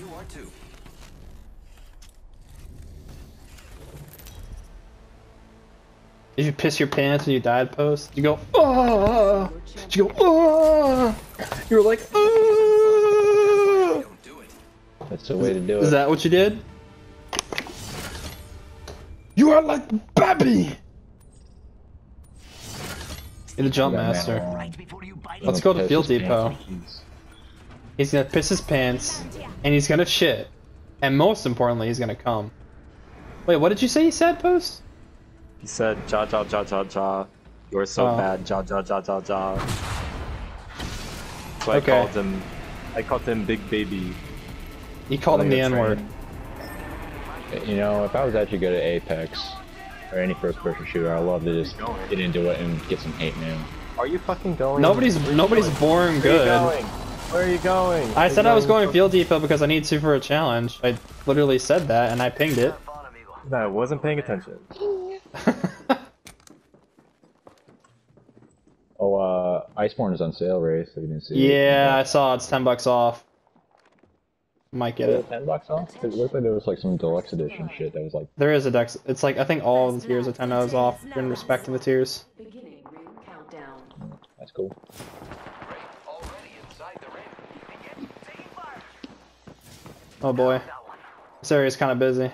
You are too. Did you piss your pants when you died post? Ah. Did you go, oh! Did you go, oh! You were like, oh! Don't do it. That's the way to do it. Is that what you did? You are like Babby! You're the jump master. Right you Let's go to Piss Field his Depot. Pants. He's gonna piss his pants, and he's gonna shit. And most importantly, he's gonna come. Wait, what did you say he said, Post? He said, ja ja ja ja ja. You're so Oh. bad, ja ja ja ja ja. So I Okay. called him, I called him Big Baby. He called him the Telling N a word. You know, if I was actually good at Apex or any first-person shooter, I'd love to just get into it and get some hate mail. Are you fucking going? Nobody's Where are you nobody's going? born Where are you good. Going? Where are you going? I Are said I was going for- Field Depot because I need to for a challenge. I literally said that, and I pinged it. No, I wasn't paying attention. Oh, uh, Iceborne is on sale, Ray, so you didn't see it. yeah, I saw it's ten bucks off. Might get it. it ten bucks off? It looked like there was like some deluxe edition shit that was like, There is a dex. It's like I think all of the tiers are ten dollars off in respect to the tiers. Beginning ring countdown. that's cool. Already inside the ring. Oh boy, this area is kind of busy.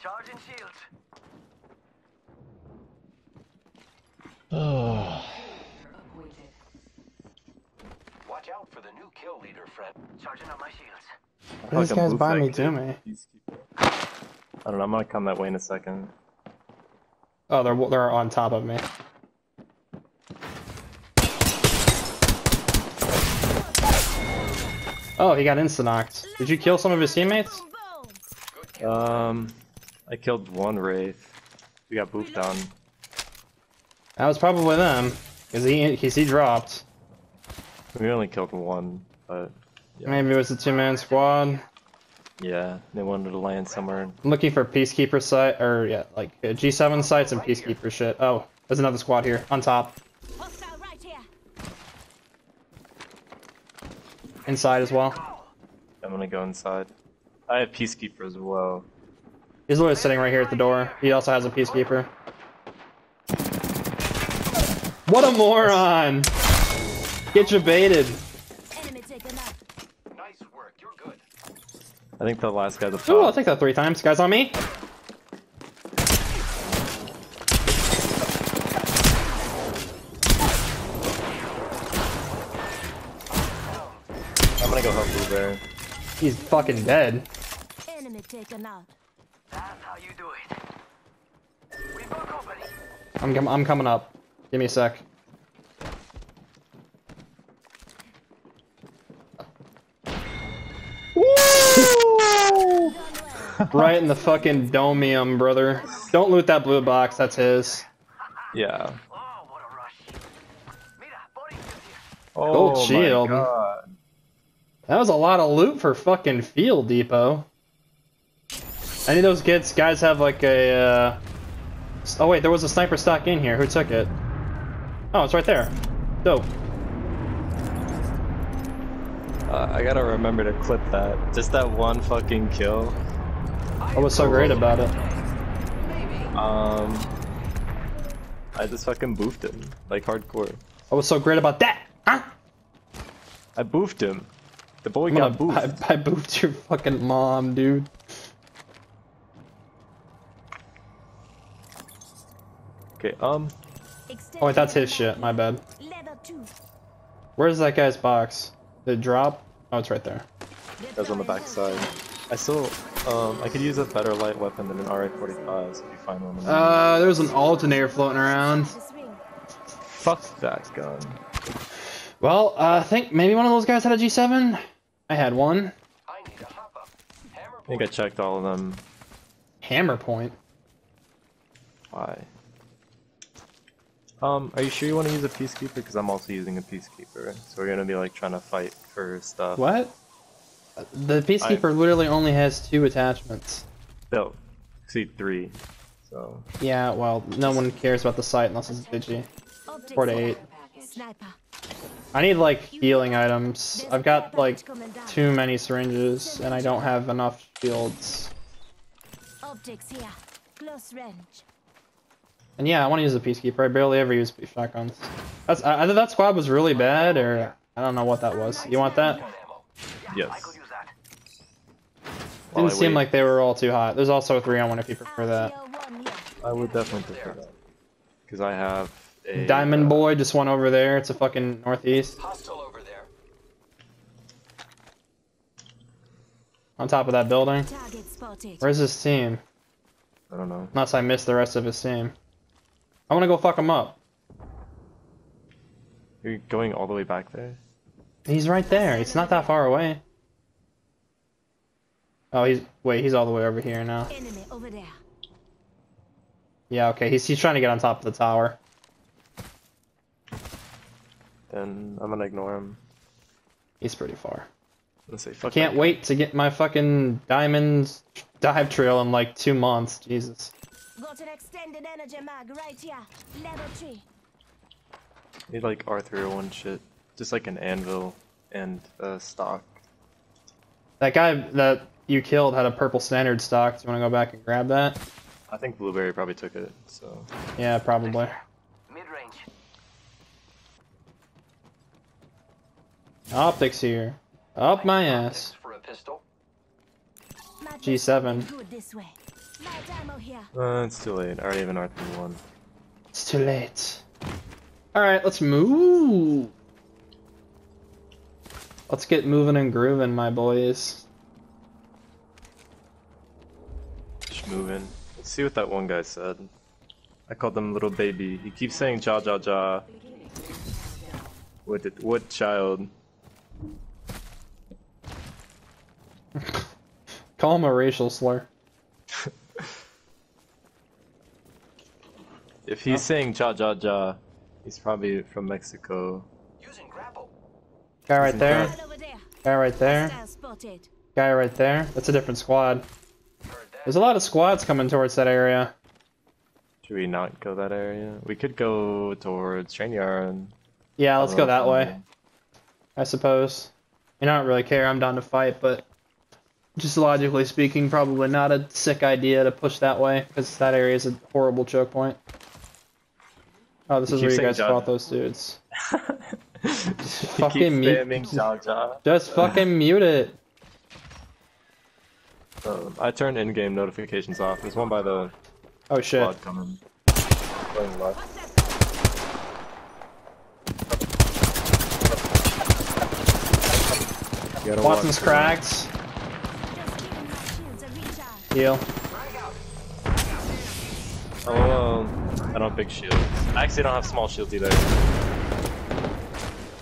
Charging shields. Oh, Watch out for the new kill leader, friend. Charging up my shields. These Fucking guys boof buy me kid. to me. I don't know. I'm gonna come that way in a second. Oh, they're they're on top of me. Oh, he got insta knocked. Did you kill some of his teammates? Um, I killed one wraith. We got boofed on. That was probably them, cause he cause he dropped. We only killed one, but Maybe it was a two man squad. yeah, they wanted to land somewhere. I'm looking for peacekeeper sight or yeah, like uh, G7 sights and peacekeeper shit. Oh, there's another squad here on top, Hostile right here. Inside as well. I'm gonna go inside. I have peacekeeper as well. He's literally sitting right here at the door. He also has a peacekeeper. What a moron! Get you baited. Enemy taken out. Nice work. You're good. I think the last guy the Ooh, I'll take that three times. Guys on me. I'm gonna go help Blue Bear. He's fucking dead. Enemy taken out. That's how you do it. We've got company. I'm com- I'm coming up. Give me a sec. right in the fucking domium, brother. Don't loot that blue box. That's his. Yeah. Oh, what a rush. Mira, shield here. Oh Gold my shield. God. That was a lot of loot for fucking Field Depot. Any of those kids guys have like a. Uh... Oh wait, there was a sniper stock in here. Who took it? Oh, it's right there. Dope. Uh, I gotta remember to clip that. Just that one fucking kill. What was so great about it? Um, I just fucking boofed him like hardcore. What was so great about that? Huh? I boofed him. The boy I'm got gonna, I, boofed. I boofed your fucking mom, dude. Okay. Um. Oh wait, that's his shit. My bad. Where's that guy's box? Did it drop? Oh, it's right there. That's on the back side. I still, um, I could use a better light weapon than an RE-45, so if you find one. Uh, there's an alternator floating around. Fuck that gun. Well, uh, I think maybe one of those guys had a G7. I had one. I need a hop up. Hammer I think I checked all of them. Hammer point. Why? Um, are you sure you want to use a peacekeeper? Because I'm also using a peacekeeper, so we're gonna be like trying to fight for stuff. What? The Peacekeeper literally only has two attachments. No, see three. So Yeah, well, no one cares about the sight unless it's Digi. Optics Four to eight. Sniper. I need like healing items. I've got like too many syringes and I don't have enough shields. Optics here. Close range. And yeah, I want to use the peacekeeper. I barely ever use shotguns. That's either that squad was really bad or I don't know what that was. You want that? Gun ammo. I Yes. could use that. While Didn't seem like they were all too hot. There's also a three on one if you prefer that. RTO one here. I would definitely prefer that. Because I have a Diamond uh, Boy, just one over there. It's a fucking northeast. Hostile over there. On top of that building. Where's his team? I don't know. Unless I missed the rest of his team. I want to go fuck him up. You're going all the way back there. He's right there. It's not that far away. Oh, he's wait. He's all the way over here now. Enemy over there. Yeah, okay. He's he's trying to get on top of the tower. Then I'm gonna ignore him. He's pretty far. I'm say fuck. Can't wait to get my fucking diamonds dive trail in like two months. Jesus. Got an extended energy mag right here. Level 3. guy. Need like R301 shit. Just like an anvil and a stock. That guy that you killed had a purple standard stock. Do you want to go back and grab that? I think Blueberry probably took it. So Yeah, probably. Mid range. Optics here. Up my ass. For a pistol. G7. is Good this way. Light ammo here. uh, it's too late. I already have an R301. It's too late. Alright, let's move. Let's get moving and grooving, my boys. Just moving. Let's see what that one guy said. I called him little baby. He keeps saying ja ja ja. What did what child? Call him a racial slur. If he's saying ja ja ja, he's probably from Mexico. Using grapple. Guy right there. Right over there. Guy right there. Guy right there. That's a different squad. There's a lot of squads coming towards that area. Should we not go that area? We could go towards train yard. Yeah, let's go that way. I suppose. I don't really care. I'm down to fight, but just logically speaking, probably not a sick idea to push that way because that area is a horrible choke point. Oh, this You is where you guys John- fought those dudes. he fucking mute- spamming ja ja. Just fucking mute it. Um, I turned in-game notifications off. There's one by the Oh shit. squad coming. Going left. You watch Watson's the- cracked. Just giving my shields a recharge. Heal. Oh, um, I don't have big shields. I actually don't have small shields either.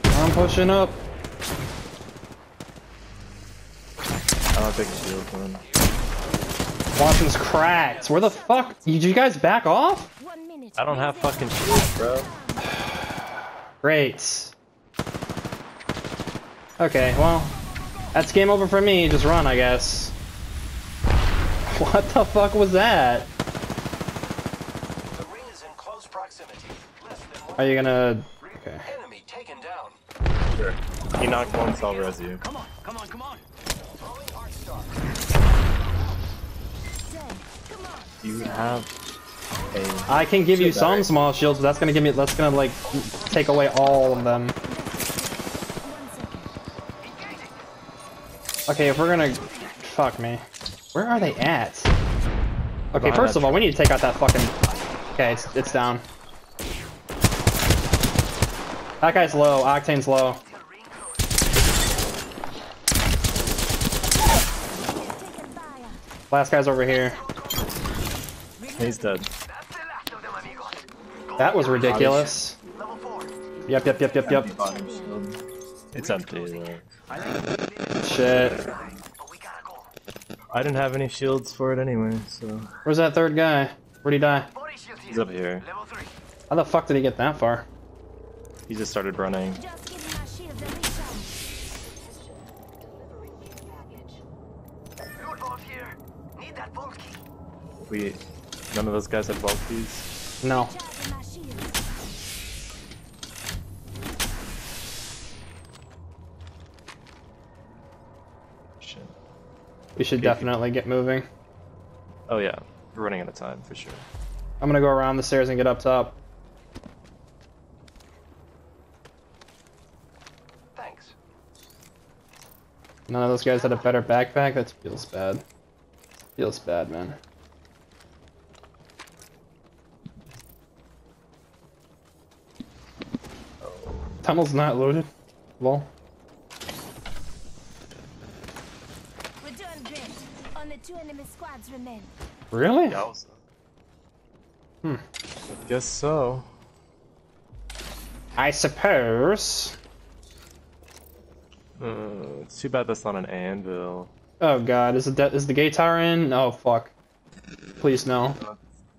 I'm pushing up. I don't have big shields, man. Watson's cracked. Where the fuck? Did you guys back off? I don't have fucking shields, bro. Great. Okay, well, that's game over for me. Just run, I guess. What the fuck was that? The ring is in close proximity. Less than one Are you gonna? Okay. enemy taken down. Sure. He knocked one self res you. Come on, come on, come on. Throwing Arc Star. Ten. Come on. You have a. I can give you some battery. small shields, but that's gonna give me. That's gonna like take away all of them. Okay, if we're gonna, fuck me. Where are they at? Okay, first of all, we need to take out that fucking. Okay, it's it's down. That guy's low. Octane's low. Last guy's over here. He's dead. That's the last of them, amigos. That was ridiculous. Yep, yep, yep, yep, yep. It's empty. though. Shit. But we gotta go. I didn't have any shields for it anyway, so. Where's that third guy? Where'd he die? Body shield here. He's up here. Level three. How the fuck did he get that far? He just started running. Just giving my shields a recharge. Loot vault here. Need that vault key. We. None of those guys had vault keys. No. Charging my shields. shit. We should definitely get moving. Oh yeah, we're running out of time for sure. I'm gonna go around the stairs and get up top. Thanks. None of those guys had a better backpack. That feels bad. Feels bad, man. Tunnel's not loaded. Lol. We're doing great. Only two enemy squads remain. Really? Yeah, also. Hmm. Guess so. I suppose. Uh, it's too bad that's not an anvil. Oh god, is the is the gate tower in? Oh fuck. Please no.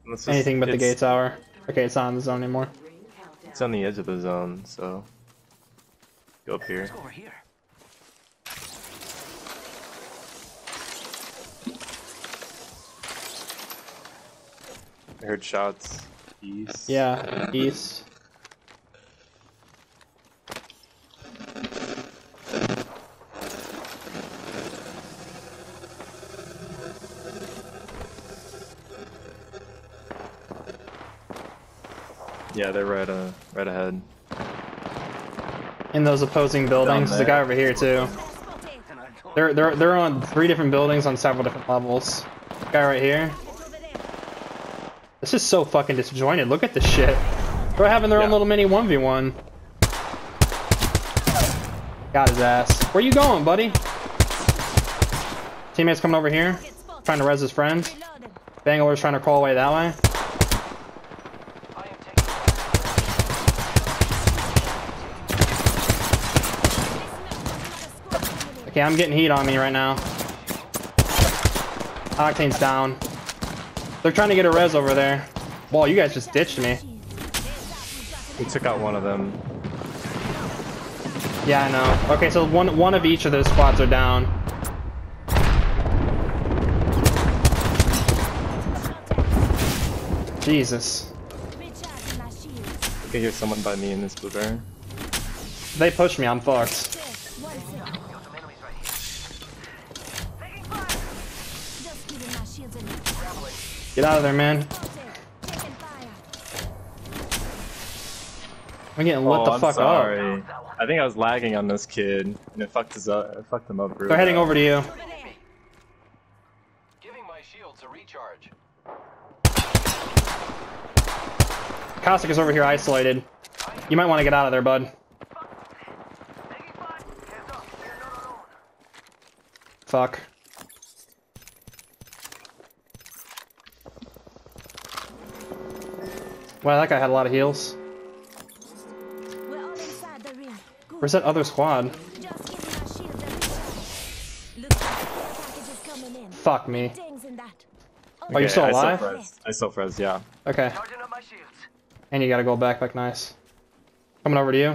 Let's just- Anything but the gate tower. Okay, it's not in the zone anymore. It's on the edge of the zone, so go up here. Let's go over here. I heard shots east. Yeah, east. Yeah, they're right uh right ahead. In those opposing buildings. There's a guy over here too. Spotted. And I'm going. They're they're they're on three different buildings on several different levels. Guy right here. Over there. This is so fucking disjointed. Look at this shit. They're having their own little mini 1v1. Got his ass. Where you going, buddy? Teammates coming over here, trying to res his friends. Reloading. Bangalore's trying to crawl away that way. I am taking Listen up. There's another squad coming in. Okay, I'm getting heat on me right now. Octane's down. They're trying to get a res over there. Whoa, you guys just ditched me. We took out one of them. Yeah, I know. Okay, so one one of each of those squads are down. Jesus. Recharging my shields. I can hear someone by me in this blue barn. They pushed me, I'm fucked. There. One sec. Got some enemies right here. Taking fire. Just giving my shields a lift. Grappling. Get out of there, man. Spotted. Taking fire. I'm getting what oh, the I'm fuck up. sorry. I think I was lagging on this kid, and it fucked his up. It fucked him up. real They're heading over to you. Giving my shields a recharge. Caustic is over here isolated. You might want to get out of there, bud. Taking fire. Hands up. You're not alone. Fuck. Wow, that guy had a lot of heals. We're all inside the ring. Good. Where's that other squad? Just giving my shields a recharge. Looks like the care package is coming in. Fuck me. That. Are you still I alive? Still froze. I still froze, yeah. Okay. Charging up my shields. And you gotta go back like nice. Coming over to you.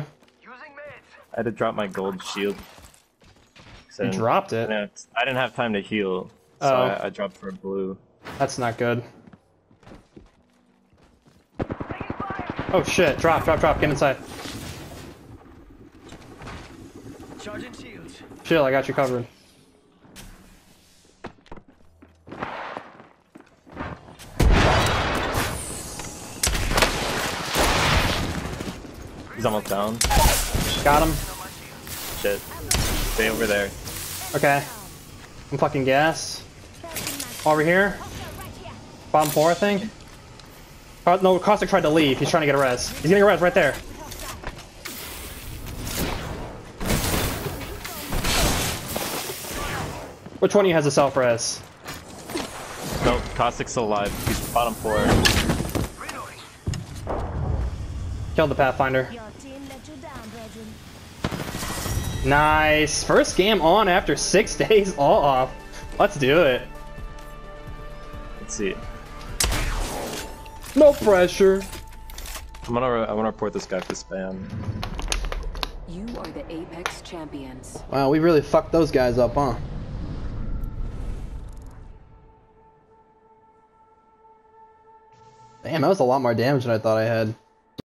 I had to drop my gold shield. So You dropped it. I didn't have time to heal, so Oh. I, I dropped for a blue. That's not good. Oh shit. Drop, drop, drop. Get inside. Charging shields. Chill, I got you covered. He's almost down. Got him. Shit. Stay over there. Okay. I'm fucking gas. Over here. Hostile right here. Bottom floor, I think. Oh, no, Caustic tried to leave. He's trying to get a res. He's getting a res right there. Which one of you has a self res? Nope, Caustic's still alive. He's bottom floor. Killed the Pathfinder. Your team let you down, brethren. Nice. First game on after six days off. Let's do it. Let's see. No pressure. I'm gonna I'm gonna report this guy for spam. You are the Apex champions. Wow, we really fucked those guys up, huh? Damn, that was a lot more damage than I thought I had.